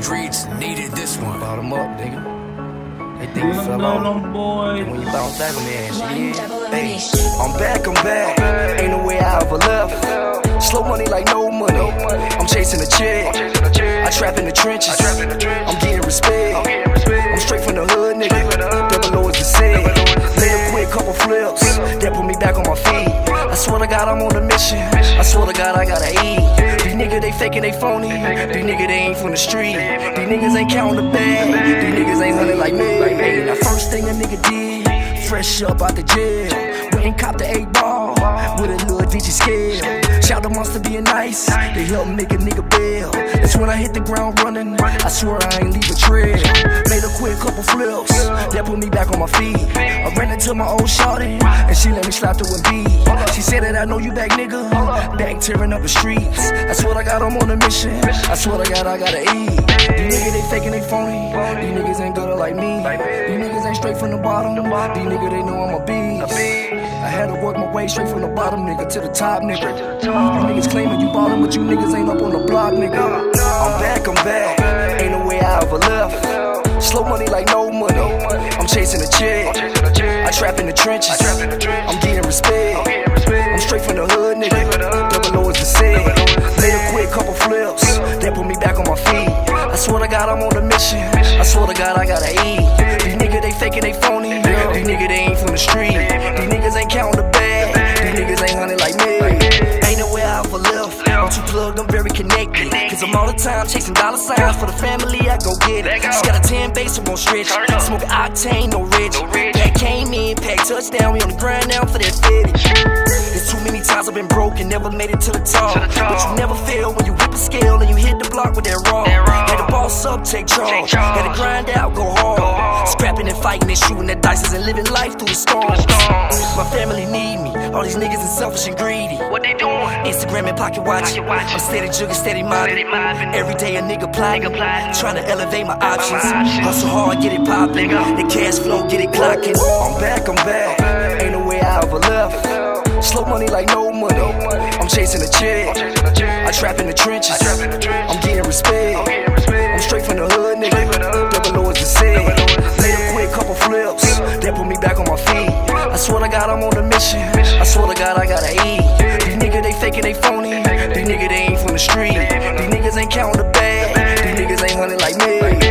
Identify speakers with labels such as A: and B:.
A: one.
B: Bottom up, nigga. They think we
A: Them
B: fell off.
A: little boys.
B: When you bounce back on their ass, you
C: Double.
B: Hey. I'm back, I'm back. Ain't no way I ever left. Slow money like no money. I'm chasing a chick. I trap in the trenches. I'm getting respect. I swear to God, I'm on a mission. I swear to God, I gotta eat. These niggas, they faking, they phony. These niggas, they ain't from the street. These niggas ain't counting the bag. These niggas ain't hunting like me. Now, first thing a nigga did, fresh up out the jail. Went and copped the eight ball with a little digit scale. The monster being nice, they help make a nigga bail. That's when I hit the ground running. I swear I ain't leave a trail. Made a quick couple flips, that put me back on my feet. I ran into my old shawty, and she let me slide through a beat. She said that I know you back, nigga. Back tearing up the streets. That's what I got, I'm on a mission. I swear to God, I gotta eat. These niggas, they faking, they phony. These niggas ain't good like me. These niggas ain't straight from the bottom. These niggas, they know I'm a beast. I had to work my way straight from the bottom, nigga, to the top, nigga. You niggas claiming you ballin', but you niggas ain't up on the block, nigga. I'm back, I'm back. Ain't no way I ever left. Slow money like no money. I'm chasing a chick. I trap in the trenches. I'm getting respect. I'm straight from the hood, nigga. Double O is the sin. Made a quick couple flips. That put me back on my feet. I swear to God, I'm on a mission. I swear to God, I gotta eat. These niggas, they faking, they phony. These niggas, they ain't from the street. Connected. Cause I'm all the time chasing dollar signs for the family, I go get it. Just got a 10 base, so won't stretch. Smoking octane, no rich. Pack came in, pack touchdown, we on the grind now for that fetish. There's too many times I've been broken, never made it to the top. But you never fail when you whip a scale and you hit the block with that raw. Had to boss up, take charge. Had to grind out, go hard. Fighting and shooting the dice and living life through the storms. My family need me. All these niggas is selfish and greedy.
A: What they doing?
B: Instagram and pocket watch.
A: Pocket watch.
B: I'm steady jugging, steady mobbing. Every day a nigga plotting.
A: Nigga plotting.
B: Trying to elevate my options.
A: options.
B: Hustle hard, get it popping.
A: Nigga.
B: The cash flow, get it clocking. I'm back, I'm back. Ain't no way I ever left. Slow money like no money. I'm chasing a chick. I trap in the trenches. I'm getting respect. I'm straight from the swear to God, I'm on a mission. I swear to God, I gotta eat. These niggas, they faking, they phony. These niggas, they ain't from the street. These niggas ain't counting the bag. These niggas ain't hunting like me.